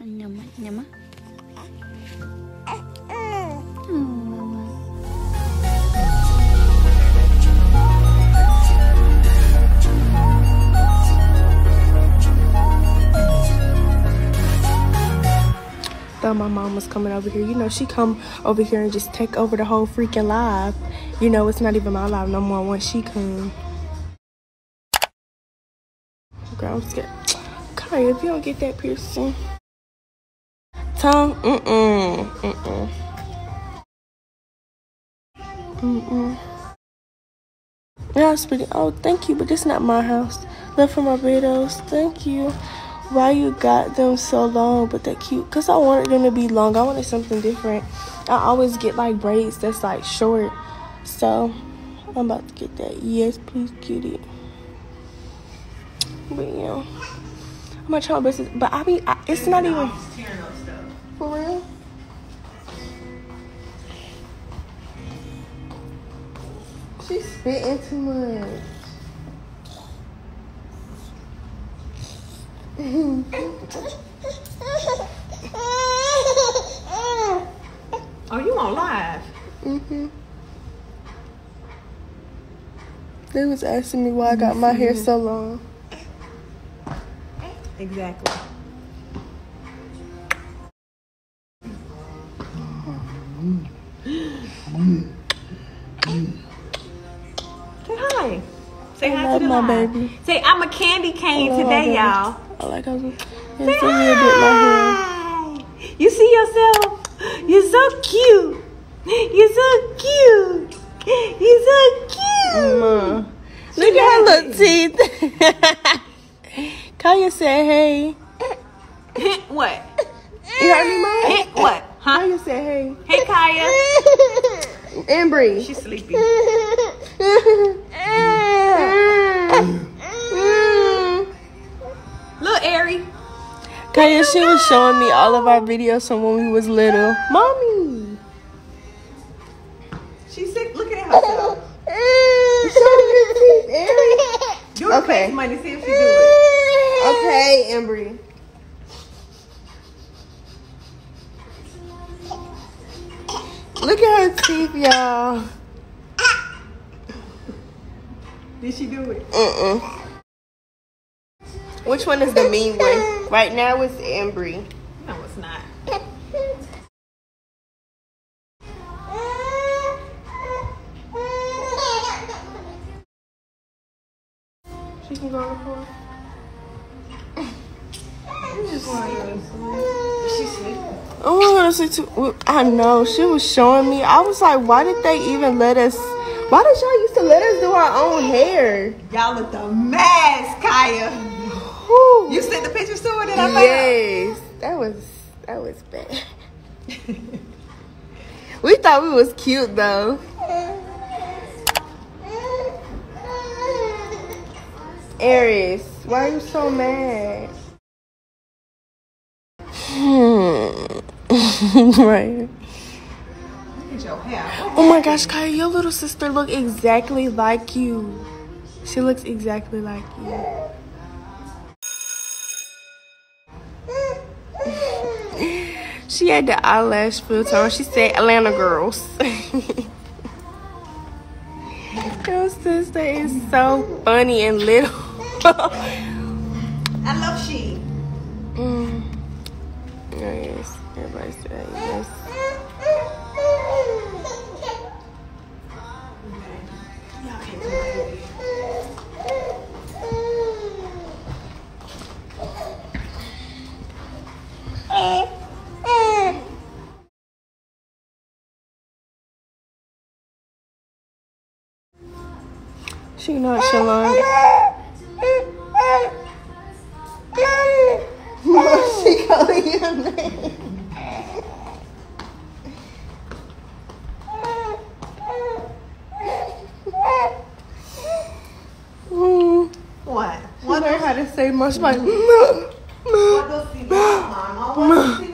Nyama, nyama. Thought my mom was coming over here. You know, she come over here and just take over the whole freaking live. You know, it's not even my live no more once she come. Girl, I'm scared. Kaya, if you don't get that piercing. Tongue? Mm-mm. Mm-mm. Mm-mm. Yeah, pretty. Oh, thank you, but this not my house. Left from Barbados. Thank you. Why you got them so long, but they cute? Cause I wanted them to be long. I wanted something different. I always get like braids that's like short. So I'm about to get that. Yes, please, cutie. But yeah, I'm gonna try my best. But I be, I, it's not even for real. She's spitting too much. Oh, you on live? hmm They was asking me why I got my hair so long. Exactly. Say hi to the my baby. Say I'm a candy cane I love my today, y'all. I like how Say it's a bit hi. You see yourself? You're so cute. You're so cute. You're so cute. Ma. Look at her little teeth. Kaya said, hey. what? You heard me, Mom? What? Huh? Kaya said, hey. Hey, Kaya. Embrii. She's sleepy. Kaya, she was showing me all of our videos from when we was little. Mommy. She's sick. Look at herself. Do the Okay. face money. See if she do it. Okay, Embrii. Look at her teeth, y'all. Did she do it? Mm-mm. Which one is the mean one? Right now it's Embrii. No, it's not. She can go on the floor. She's sleeping. Oh my goodness, it's too, I know. She was showing me. I was like, why did they even let us? Why did y'all used to let us do our own hair? Y'all look the mess, Kaya. Whew. You sent the pictures to that I found? Yes, that was that was bad. we thought we was cute though. Aries, why are you so mad? Hmm. right. Look at your hair. Oh my gosh, Kaya, your little sister look exactly like you. She looks exactly like you. She had the eyelash filter on. She said Atlanta girls. Your sister is so funny and little. I love she. She not Shalon. she calling your name. Mm. What? She learned how to say much like What does she want, Mama? What does she